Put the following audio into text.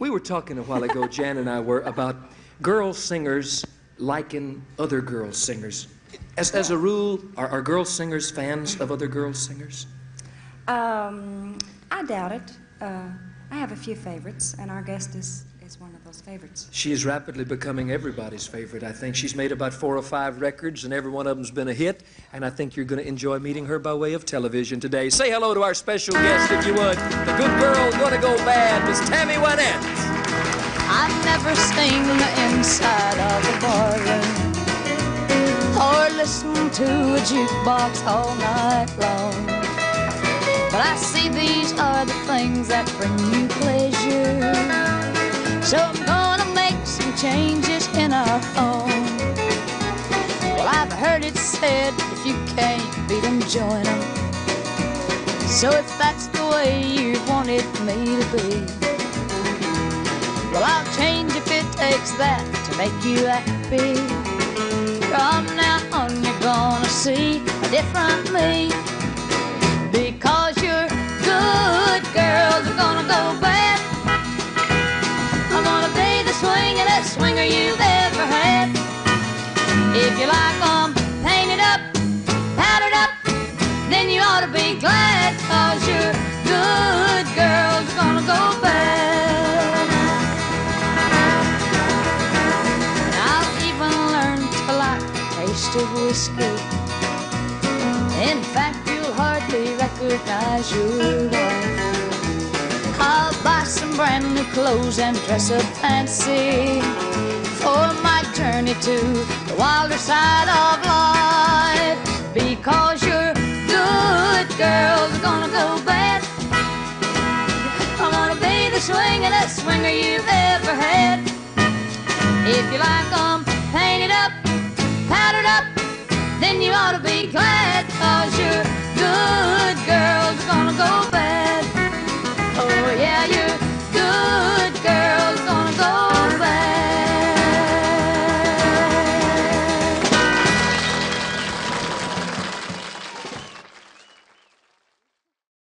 We were talking a while ago, Jan and I were, about girl singers liking other girl singers. As, as a rule, are, are girl singers fans of other girl singers? Um, I doubt it. Uh, I have a few favorites, and our guest is, is one of those favorites. She is rapidly becoming everybody's favorite, I think. She's made about four or five records, and every one of them's been a hit. And I think you're going to enjoy meeting her by way of television today. Say hello to our special guest, if you would. The good girl gonna go bad, Miss Tammy Wynette. I've never seen the inside of a barroom or listened to a jukebox all night long. But I see these are the things that bring you pleasure. So I'm gonna make some changes in our home. Well, I've heard it said if you can't beat 'em, join 'em. So if that's the way you wanted me to be. Well, I'll change if it takes that to make you happy. From now on, you're gonna see a different me. Swinger you've ever had. If you like 'em painted up, powdered up, then you ought to be glad. Cause your good girls are gonna go bad. I'll even learn to like the taste of whiskey. In fact, you'll hardly recognize your wife. I'll buy some brand new clothes and dress up fancy for my journey to the wilder side of life. Because your good girls are gonna go bad. I'm gonna be the swingingest swinger you've ever had. If you like 'em painted up, powdered up, then you ought to be glad,